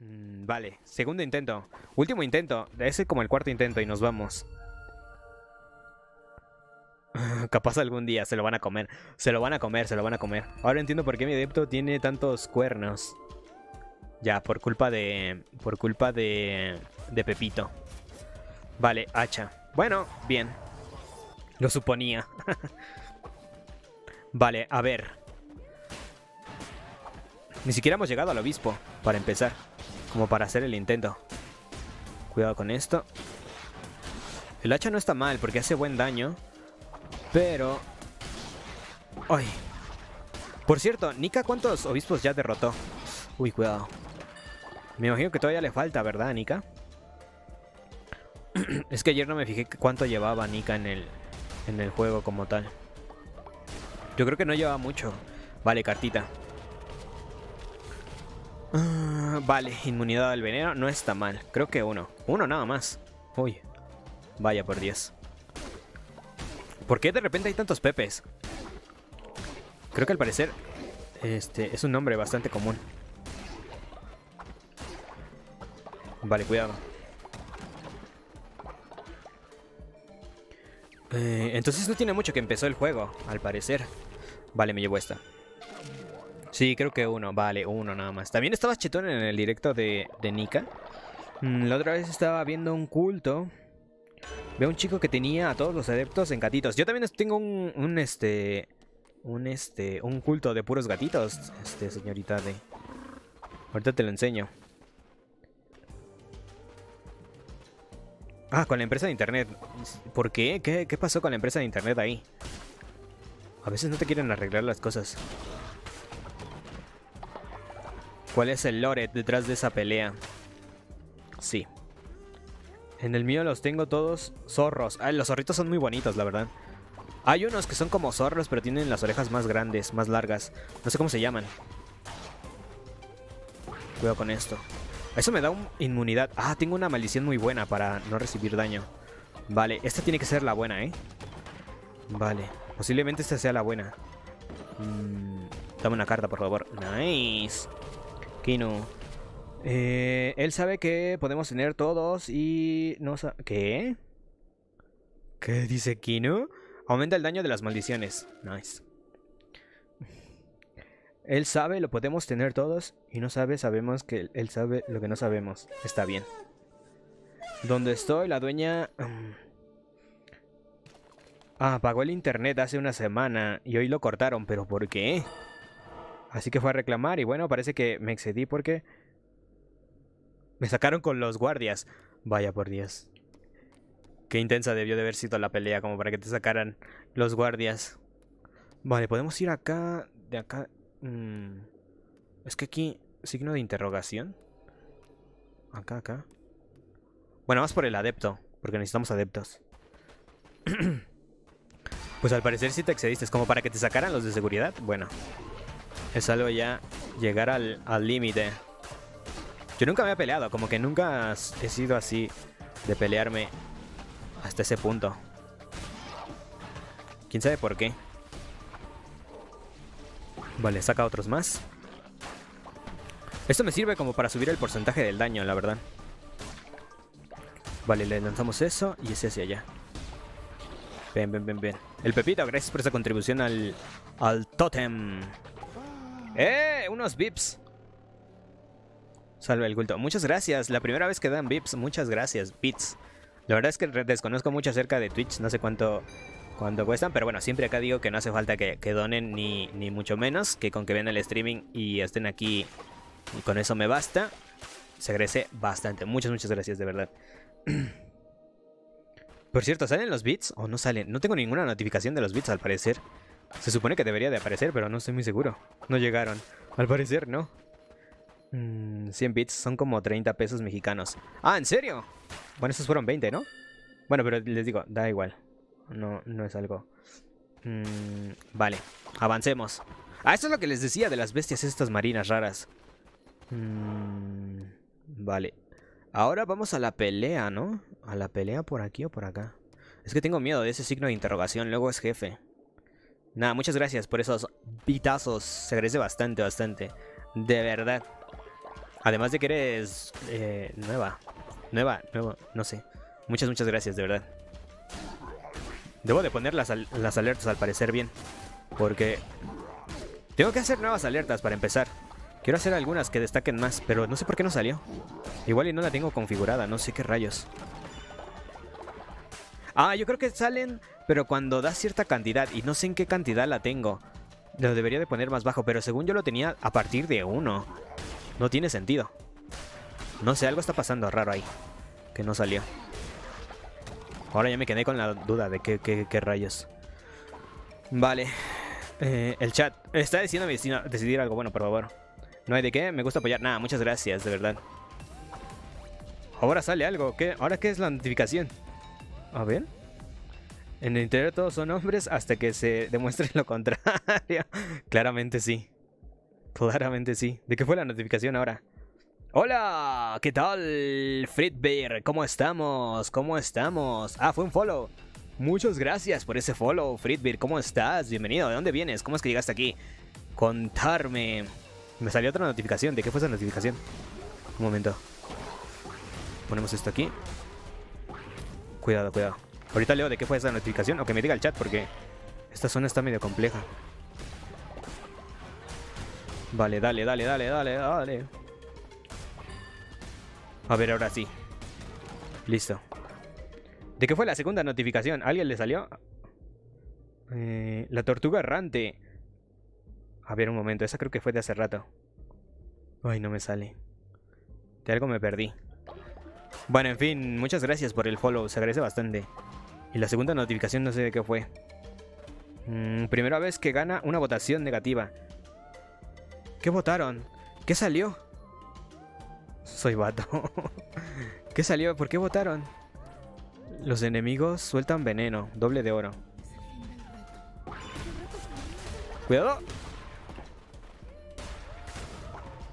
Mm, vale, segundo intento. Último intento. Ese es como el cuarto intento y nos vamos. Capaz algún día se lo van a comer. Se lo van a comer, se lo van a comer. Ahora entiendo por qué mi adepto tiene tantos cuernos. Ya, por culpa de... Por culpa de... De Pepito. Vale, hacha. Bueno, bien. Lo suponía. vale, a ver. Ni siquiera hemos llegado al obispo, para empezar. Como para hacer el intento. Cuidado con esto. El hacha no está mal porque hace buen daño. Pero... ¡Ay! Por cierto, Nika, ¿cuántos obispos ya derrotó? Uy, cuidado. Me imagino que todavía le falta, ¿verdad, Nika? es que ayer no me fijé cuánto llevaba Nika en el, en el juego como tal. Yo creo que no llevaba mucho. Vale, cartita. Ah, vale, inmunidad al veneno no está mal. Creo que uno. Uno nada más. Uy. Vaya por Dios. ¿Por qué de repente hay tantos pepes? Creo que al parecer este es un nombre bastante común. Vale, cuidado. Eh, entonces no tiene mucho que empezó el juego, al parecer. Vale, me llevo esta. Sí, creo que uno. Vale, uno nada más. También estaba chetón en el directo de, de Nika. Mm, la otra vez estaba viendo un culto. Veo un chico que tenía a todos los adeptos en gatitos. Yo también tengo un, un este... Un este... Un culto de puros gatitos, este, señorita de... Ahorita te lo enseño. Ah, con la empresa de internet. ¿Por qué? qué? ¿Qué pasó con la empresa de internet ahí? A veces no te quieren arreglar las cosas. ¿Cuál es el lore detrás de esa pelea? Sí. En el mío los tengo todos zorros. Ah, los zorritos son muy bonitos, la verdad. Hay unos que son como zorros, pero tienen las orejas más grandes, más largas. No sé cómo se llaman. Cuidado con esto. Eso me da un inmunidad. Ah, tengo una maldición muy buena para no recibir daño. Vale, esta tiene que ser la buena, ¿eh? Vale, posiblemente esta sea la buena. Mm, dame una carta, por favor. Nice. Kino. Eh, él sabe que podemos tener todos y no sabe... ¿Qué? ¿Qué dice Kino? Aumenta el daño de las maldiciones. Nice. Él sabe, lo podemos tener todos. Y no sabe, sabemos que él sabe lo que no sabemos. Está bien. Donde estoy, la dueña... Ah, apagó el internet hace una semana y hoy lo cortaron, pero ¿por qué? Así que fue a reclamar y bueno, parece que me excedí porque... Me sacaron con los guardias. Vaya por Dios. Qué intensa debió de haber sido la pelea como para que te sacaran los guardias. Vale, podemos ir acá, de acá. Mm, es que aquí, signo de interrogación. Acá, acá. Bueno, vamos por el adepto, porque necesitamos adeptos. pues al parecer sí te excediste, es como para que te sacaran los de seguridad. Bueno, es algo ya llegar al límite. Yo nunca me he peleado, como que nunca he sido así de pelearme hasta ese punto. ¿Quién sabe por qué? Vale, saca otros más. Esto me sirve como para subir el porcentaje del daño, la verdad. Vale, le lanzamos eso y ese hacia allá. Ven, ven, ven, ven. El Pepito, gracias por esa contribución al, al Totem. ¡Eh! Unos VIPs. Salve el culto. Muchas gracias. La primera vez que dan VIPs. Muchas gracias. Bits. La verdad es que desconozco mucho acerca de Twitch. No sé cuánto, cuánto cuestan. Pero bueno, siempre acá digo que no hace falta que, donen ni, ni mucho menos. Que con que vean el streaming y estén aquí. Y con eso me basta. Se agradece bastante. Muchas, muchas gracias, de verdad. Por cierto, ¿salen los bits o no salen? No tengo ninguna notificación de los bits al parecer. Se supone que debería de aparecer, pero no estoy muy seguro. No llegaron. Al parecer, no. 100 mm, bits son como 30 pesos mexicanos. Ah, ¿en serio? Bueno, esos fueron 20, ¿no? Bueno, pero les digo, da igual. No, no es algo... Mm, vale, avancemos. Ah, esto es lo que les decía de las bestias estas marinas raras. Mm, vale. Ahora vamos a la pelea, ¿no? A la pelea por aquí o por acá. Es que tengo miedo de ese signo de interrogación. Luego es jefe. Nada, muchas gracias por esos bitazos. Se agradece bastante, bastante. De verdad. Además de que eres eh, nueva. Nueva, nuevo, no sé. Muchas, muchas gracias, de verdad. Debo de poner las, las alertas al parecer bien. Porque tengo que hacer nuevas alertas para empezar. Quiero hacer algunas que destaquen más, pero no sé por qué no salió. Igual y no la tengo configurada, no sé qué rayos. Ah, yo creo que salen, pero cuando da cierta cantidad, y no sé en qué cantidad la tengo. Lo debería de poner más bajo, pero según yo lo tenía a partir de uno. No tiene sentido. No sé, algo está pasando raro ahí. Que no salió. Ahora ya me quedé con la duda de qué, qué, rayos. Vale. Eh, el chat. Está diciendo decidir algo bueno, por favor. No hay de qué, me gusta apoyar. Nada, muchas gracias, de verdad. Ahora sale algo. ¿Qué? ¿Ahora qué es la notificación? A ver. En el interior todos son hombres hasta que se demuestre lo contrario. Claramente sí. Claramente sí. ¿De qué fue la notificación ahora? Hola, ¿qué tal? Fritbeer, ¿cómo estamos? ¿Cómo estamos? Ah, fue un follow. Muchas gracias por ese follow, Fritbeer. ¿Cómo estás? Bienvenido. ¿De dónde vienes? ¿Cómo es que llegaste aquí? Contarme. Me salió otra notificación. ¿De qué fue esa notificación? Un momento. Ponemos esto aquí. Cuidado, cuidado. Ahorita leo de qué fue esa notificación o que me diga el chat porque esta zona está medio compleja. Vale, dale, dale, dale, dale, dale. A ver, ahora sí. Listo. ¿De qué fue la segunda notificación? ¿Alguien le salió? Eh, la tortuga errante. A ver, un momento. Esa creo que fue de hace rato. Ay, no me sale. De algo me perdí. Bueno, en fin, muchas gracias por el follow, se agradece bastante. Y la segunda notificación no sé de qué fue. Mm, primera vez que gana una votación negativa. ¿Qué votaron? ¿Qué salió? Soy vato. ¿Qué salió? ¿Por qué votaron? Los enemigos sueltan veneno, doble de oro. ¡Cuidado!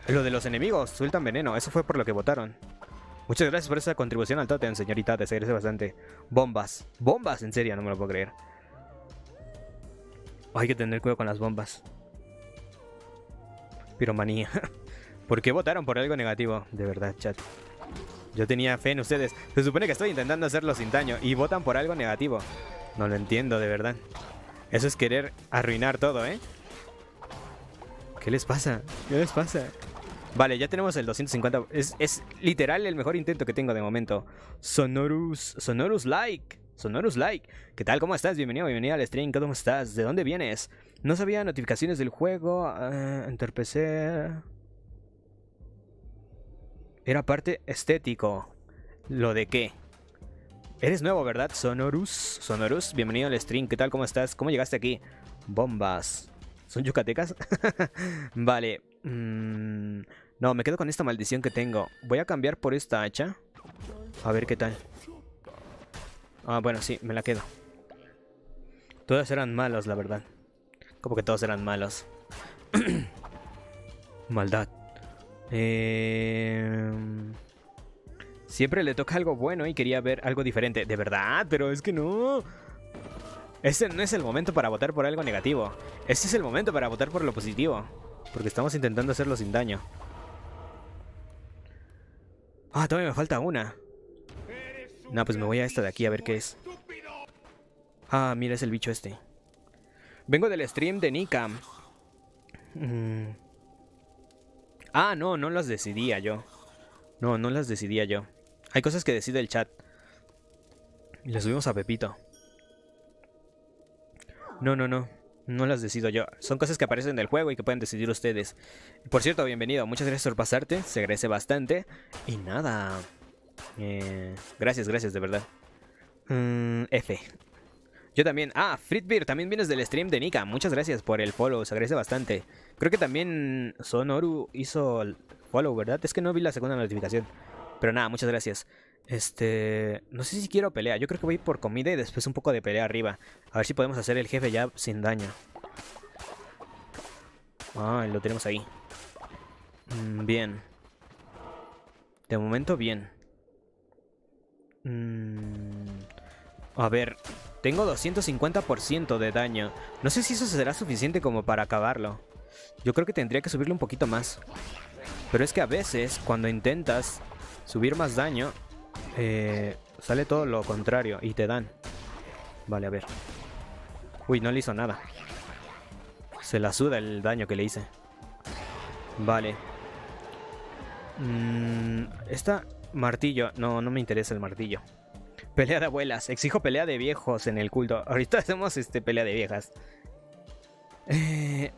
Lo de los enemigos sueltan veneno, eso fue por lo que votaron. Muchas gracias por esa contribución al totem, señorita. Te agradece bastante. Bombas. Bombas, en serio, no me lo puedo creer. hay que tener cuidado con las bombas. Piromanía. ¿Por qué votaron por algo negativo? De verdad, chat. Yo tenía fe en ustedes. Se supone que estoy intentando hacerlo sin daño y votan por algo negativo. No lo entiendo, de verdad. Eso es querer arruinar todo, ¿eh? ¿Qué les pasa? ¿Qué les pasa? Vale, ya tenemos el 250. Es, es, literal el mejor intento que tengo de momento. Sonorus. Sonorus Like. Sonorus Like. ¿Qué tal? ¿Cómo estás? Bienvenido, bienvenido al stream. ¿Cómo estás? ¿De dónde vienes? No sabía notificaciones del juego. Uh, Era parte estético. ¿Lo de qué? Eres nuevo, ¿verdad? Sonorus. Sonorus, bienvenido al stream. ¿Qué tal? ¿Cómo estás? ¿Cómo llegaste aquí? Bombas. ¿Son yucatecas? vale. Mmm... No, me quedo con esta maldición que tengo. Voy a cambiar por esta hacha. A ver qué tal. Ah, bueno, sí, me la quedo. Todos eran malos, la verdad. Como que todos eran malos. Maldad. Eh... Siempre le toca algo bueno y quería ver algo diferente. De verdad, pero es que no. Este no es el momento para votar por algo negativo. Este es el momento para votar por lo positivo. Porque estamos intentando hacerlo sin daño. Ah, todavía me falta una. No, pues me voy a esta de aquí a ver qué es. Ah, mira, es el bicho este. Vengo del stream de Nikam. Mm. Ah, no, no las decidía yo. No, no las decidía yo. Hay cosas que decide el chat. Y subimos a Pepito. No, no, no. No las decido yo. Son cosas que aparecen en el juego y que pueden decidir ustedes. Por cierto, bienvenido. Muchas gracias por pasarte. Se agradece bastante. Y nada. Eh, gracias, gracias, de verdad. Mm, F. Yo también. Ah, Fritbeer, también vienes del stream de Nika. Muchas gracias por el follow. Se agradece bastante. Creo que también Sonoru hizo el follow, ¿verdad? Es que no vi la segunda notificación. Pero nada, muchas gracias. Este... No sé si quiero pelea. Yo creo que voy por comida y después un poco de pelea arriba. A ver si podemos hacer el jefe ya sin daño. Ah, lo tenemos ahí. Mm, bien. De momento, bien. Mm, a ver, tengo 250% de daño. No sé si eso será suficiente como para acabarlo. Yo creo que tendría que subirle un poquito más. Pero es que a veces, cuando intentas subir más daño, eh, sale todo lo contrario y te dan. Vale, a ver. Uy, no le hizo nada. Se la suda el daño que le hice. Vale. Mm, esta martillo. No, no me interesa el martillo. Pelea de abuelas. Exijo pelea de viejos en el culto. Ahorita hacemos este pelea de viejas. Eh,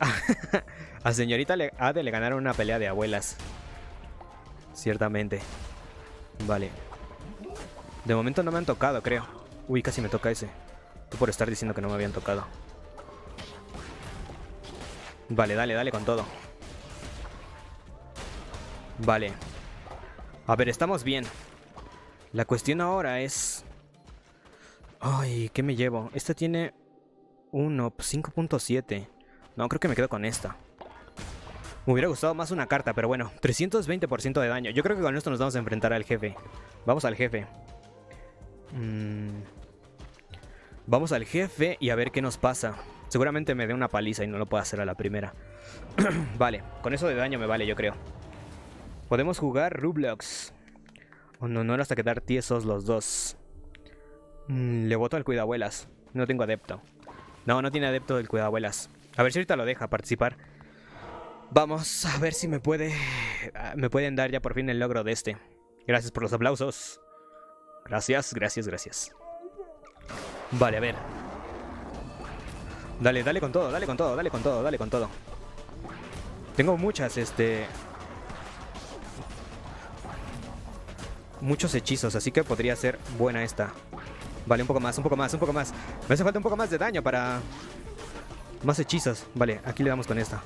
a señorita le ha de le ganar una pelea de abuelas. Ciertamente. Vale. De momento no me han tocado, creo. Uy, casi me toca ese. Tú por estar diciendo que no me habían tocado. Vale, dale, dale con todo. Vale. A ver, estamos bien. La cuestión ahora es... Ay, ¿qué me llevo? Esta tiene 1, 5.7. No, creo que me quedo con esta. Me hubiera gustado más una carta, pero bueno. 320% de daño. Yo creo que con esto nos vamos a enfrentar al jefe. Vamos al jefe. Mm. Vamos al jefe y a ver qué nos pasa. Seguramente me dé una paliza y no lo puedo hacer a la primera. vale, con eso de daño me vale, yo creo. Podemos jugar Rublox. O no, no hasta quedar tiesos los dos. Mm, le voto al cuidabuelas. No tengo adepto. No, no tiene adepto del cuidabuelas. A ver si ahorita lo deja participar. Vamos a ver si me puede... Ah, me pueden dar ya por fin el logro de este. Gracias por los aplausos. Gracias, gracias, gracias. Vale, a ver. Dale, dale con todo, dale con todo, dale con todo, dale con todo. Tengo muchas, este... Muchos hechizos, así que podría ser buena esta. Vale, un poco más, un poco más, un poco más. Me hace falta un poco más de daño para... Más hechizos. Vale, aquí le damos con esta.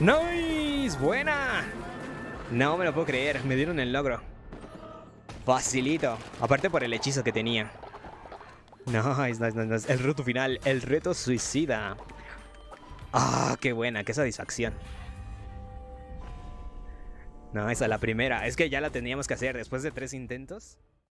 ¡Nice! ¡Buena! No me lo puedo creer, me dieron el logro. Facilito. Aparte por el hechizo que tenía. Nice, nice, nice, El reto final, el reto suicida. Ah, qué buena, qué satisfacción. No, esa la primera. Es que ya la teníamos que hacer después de tres intentos.